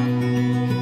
Música